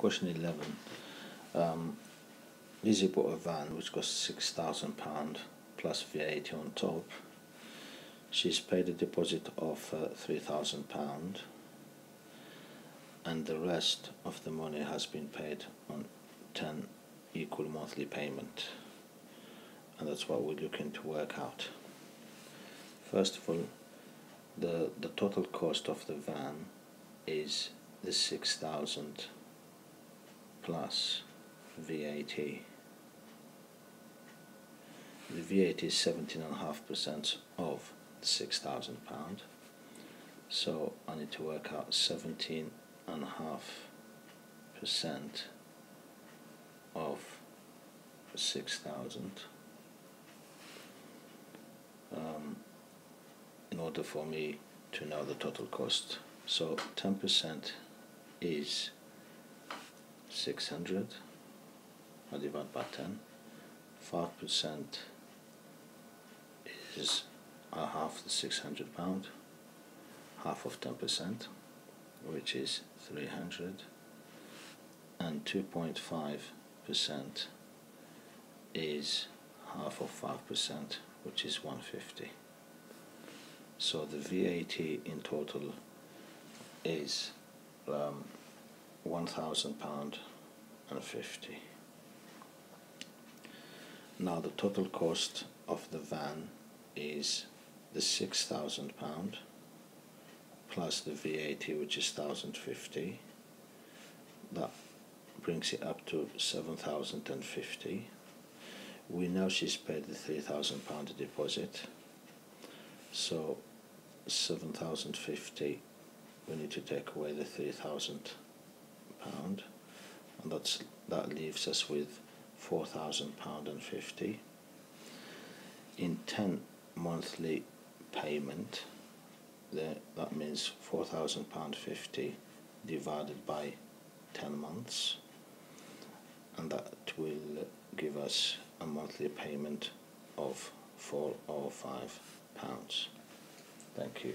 Question 11. Um, Lizzie bought a van which cost £6,000 plus VAT on top. She's paid a deposit of uh, £3,000 and the rest of the money has been paid on 10 equal monthly payment and that's what we're looking to work out. First of all, the, the total cost of the van is the 6000 plus VAT. The VAT is 17.5% of £6,000. So I need to work out 17.5% of 6,000 um, in order for me to know the total cost. So 10% is 600 I divide by 10 5% is a half the 600 pound half of 10% which is 300 and 2.5% is half of 5% which is 150 so the VAT in total is um, one thousand pound and fifty. Now the total cost of the van is the six thousand pound plus the VAT which is thousand fifty. That brings it up to seven thousand and fifty. We know she's paid the three thousand pound deposit. So seven thousand fifty we need to take away the three thousand pound and that's that leaves us with four thousand pound and fifty. In 10 monthly payment the, that means four thousand pound fifty divided by 10 months. And that will give us a monthly payment of four or five pounds. thank you